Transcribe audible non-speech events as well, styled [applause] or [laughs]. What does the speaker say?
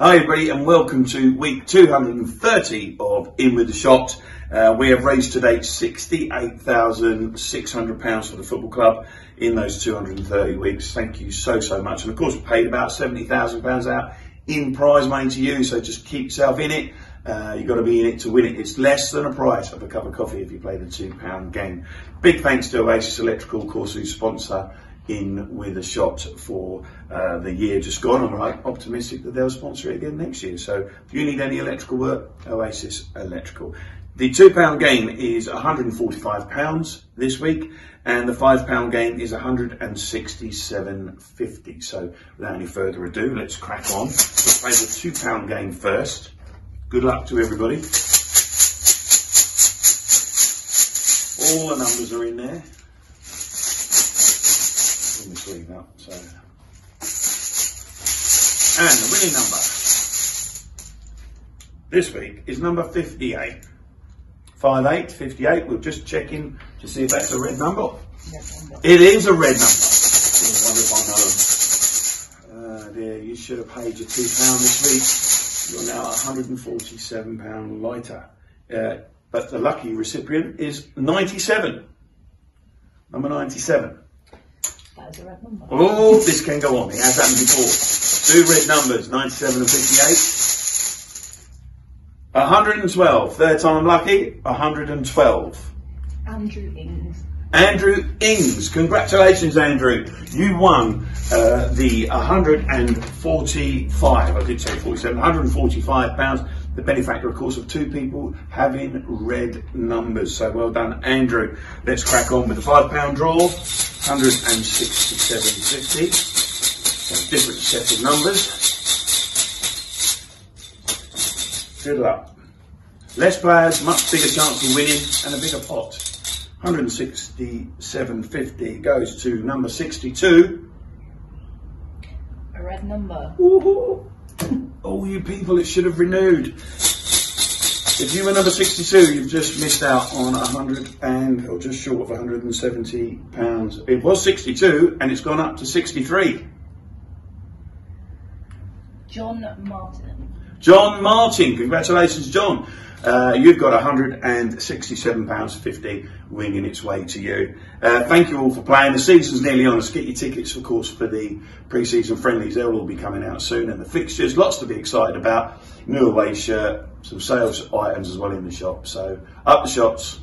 Hi everybody and welcome to week 230 of In With The Shot. Uh, we have raised to date £68,600 for the football club in those 230 weeks. Thank you so, so much. And of course we paid about £70,000 out in prize money to you, so just keep yourself in it. Uh, you've got to be in it to win it. It's less than a price of a cup of coffee if you play the £2 game. Big thanks to Oasis Electrical, of course, who sponsor in with a shot for uh, the year just gone. I'm right, optimistic that they'll sponsor it again next year. So if you need any electrical work, Oasis Electrical. The £2 game is £145 this week, and the £5 game is £167.50. So without any further ado, let's crack on. Let's play the £2 game first. Good luck to everybody. All the numbers are in there So, and the winning number this week is number 58. 58, 58. We'll just check in to see if that's a red number. It is a red number. Uh, dear, you should have paid your two pound this week. You're now 147 pound lighter. Uh, but the lucky recipient is 97. Number 97 a red number. Oh, this can go on. It has happened before. Two red numbers, 97 and 58. 112. Third time lucky, 112. Andrew Ings. Andrew Ings. Congratulations, Andrew. You won uh, the 145, I did say 47, 145 pounds the benefactor, of course, of two people having red numbers. So well done, Andrew. Let's crack on with the five pound draw. 167.50. So different set of numbers. Good luck. Less players, much bigger chance of winning, and a bigger pot. 167.50 goes to number 62. A red number. [laughs] All you people, it should have renewed. If you were number 62, you've just missed out on 100 and, or just short of 170 pounds. It was 62 and it's gone up to 63. John Martin. John Martin, congratulations, John. Uh, you've got £167.50 winging its way to you. Uh, thank you all for playing. The season's nearly on. Let's get your tickets, of course, for the pre-season friendlies. They'll all be coming out soon. And the fixtures, lots to be excited about. New away shirt, some sales items as well in the shop. So up the shots.